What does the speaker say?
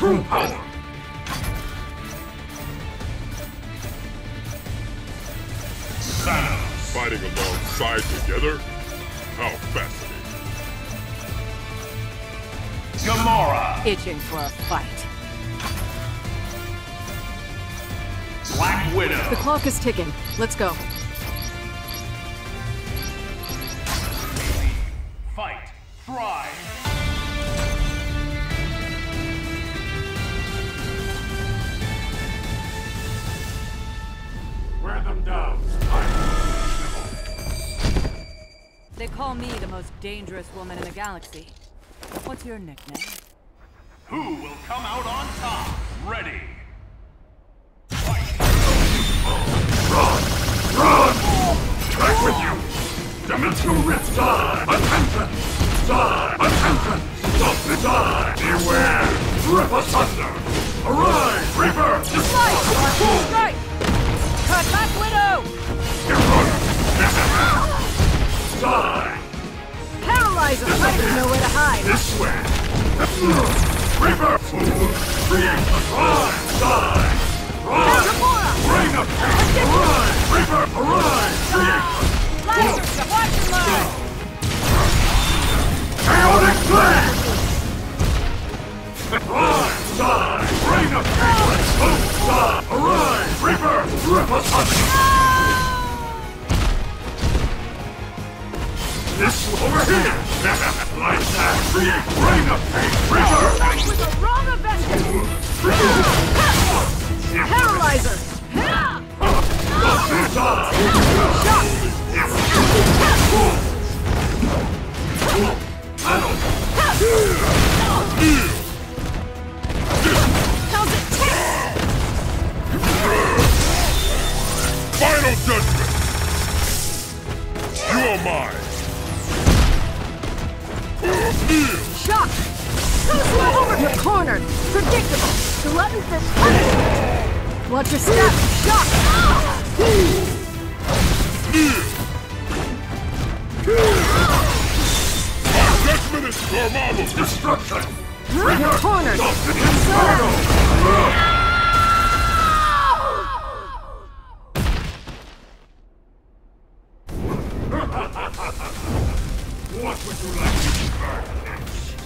true hmm. power. Thanos. Fighting alongside together? How fascinating. Gamora. Itching for a fight. Black Widow. The clock is ticking. Let's go. Fight. Fry. Them down. They call me the most dangerous woman in the galaxy. What's your nickname? Who will come out on top? Ready. Back with you! Dimensional rift die! Attention! Die! Attention! Stop the die! Beware! Rip asunder! Arise! Reaper! Destroy! Strike! Back, Widow! Die! Paralyzer! I didn't know where to hide. This way! Reaper! Create! Arise! This over here! like that! Bring up! Reaper! Final judgment! You are mine! Shock! Over You're cornered! Predictable! Glutton for punishment! Watch your step! Shock! Judgment is Dormammu! Destruction! You're cornered! Stop the inferno! What would you like to burn next!